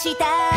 した